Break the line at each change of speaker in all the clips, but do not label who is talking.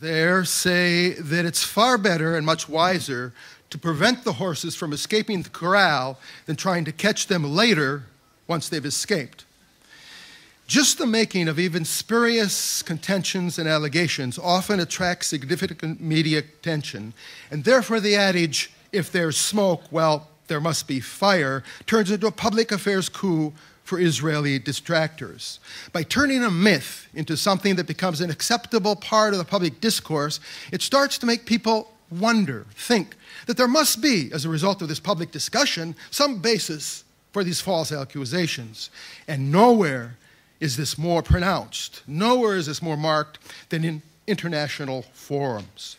there say that it's far better and much wiser to prevent the horses from escaping the corral than trying to catch them later once they've escaped. Just the making of even spurious contentions and allegations often attracts significant media attention, and therefore the adage, if there's smoke, well, there must be fire, turns into a public affairs coup for Israeli distractors. By turning a myth into something that becomes an acceptable part of the public discourse, it starts to make people wonder, think that there must be, as a result of this public discussion, some basis for these false accusations. And nowhere is this more pronounced. Nowhere is this more marked than in international forums.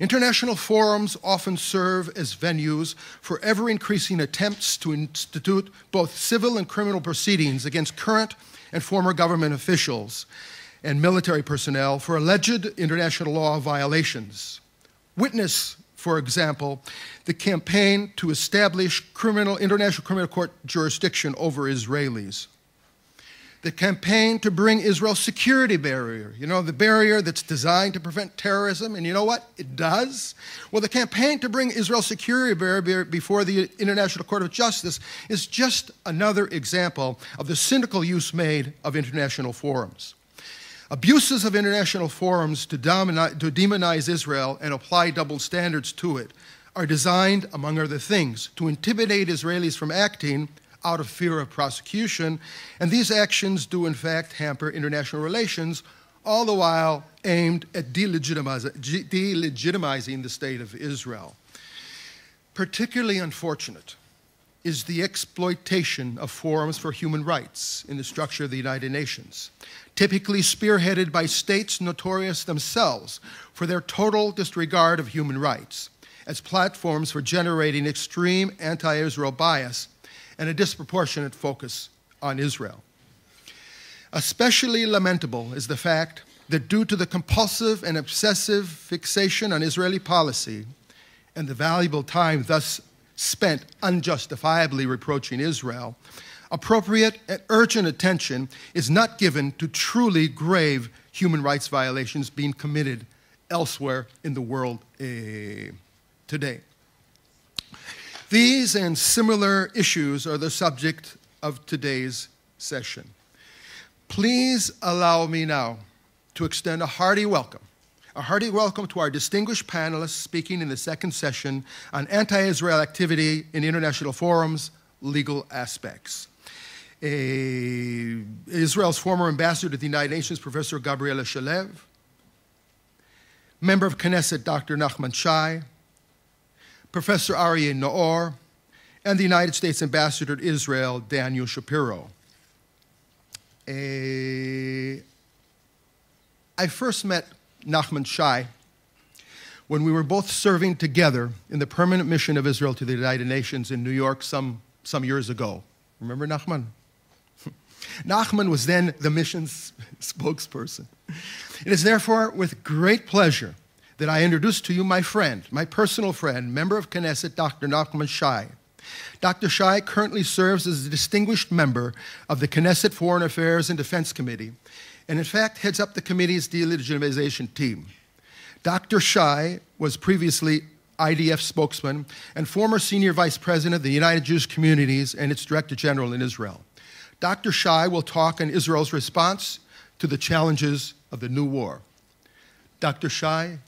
International forums often serve as venues for ever increasing attempts to institute both civil and criminal proceedings against current and former government officials and military personnel for alleged international law violations. Witness, for example, the campaign to establish criminal, international criminal court jurisdiction over Israelis the campaign to bring Israel's security barrier, you know, the barrier that's designed to prevent terrorism, and you know what? It does. Well, the campaign to bring Israel's security barrier before the International Court of Justice is just another example of the cynical use made of international forums. Abuses of international forums to, to demonize Israel and apply double standards to it are designed, among other things, to intimidate Israelis from acting out of fear of prosecution. And these actions do, in fact, hamper international relations, all the while aimed at delegitimizing the state of Israel. Particularly unfortunate is the exploitation of forums for human rights in the structure of the United Nations, typically spearheaded by states notorious themselves for their total disregard of human rights as platforms for generating extreme anti Israel bias and a disproportionate focus on Israel. Especially lamentable is the fact that due to the compulsive and obsessive fixation on Israeli policy and the valuable time thus spent unjustifiably reproaching Israel, appropriate and urgent attention is not given to truly grave human rights violations being committed elsewhere in the world uh, today. These and similar issues are the subject of today's session. Please allow me now to extend a hearty welcome, a hearty welcome to our distinguished panelists speaking in the second session on anti Israel activity in international forums, legal aspects. A, Israel's former ambassador to the United Nations, Professor Gabriela Shalev, member of Knesset, Dr. Nachman Shai, Professor Aryeh Naor, and the United States Ambassador to Israel, Daniel Shapiro. A, I first met Nachman Shai when we were both serving together in the permanent mission of Israel to the United Nations in New York some, some years ago. Remember Nachman? Nachman was then the mission's spokesperson. It is therefore with great pleasure that I introduce to you my friend, my personal friend, member of Knesset, Dr. Nachman Shai. Dr. Shai currently serves as a distinguished member of the Knesset Foreign Affairs and Defense Committee, and in fact heads up the committee's delegitimization team. Dr. Shai was previously IDF spokesman and former senior vice president of the United Jewish Communities and its director general in Israel. Dr. Shai will talk on Israel's response to the challenges of the new war. Dr. Shai,